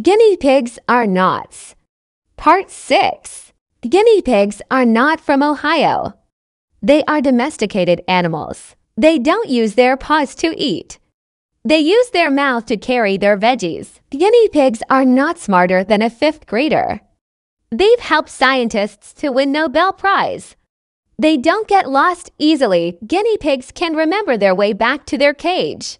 Guinea pigs are knots. Part 6. Guinea pigs are not from Ohio. They are domesticated animals. They don't use their paws to eat. They use their mouth to carry their veggies. Guinea pigs are not smarter than a fifth grader. They've helped scientists to win Nobel Prize. They don't get lost easily. Guinea pigs can remember their way back to their cage.